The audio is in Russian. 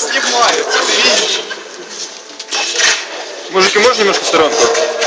Я уже снимаю, ты видишь. Мужики, можно немножко в сторонку?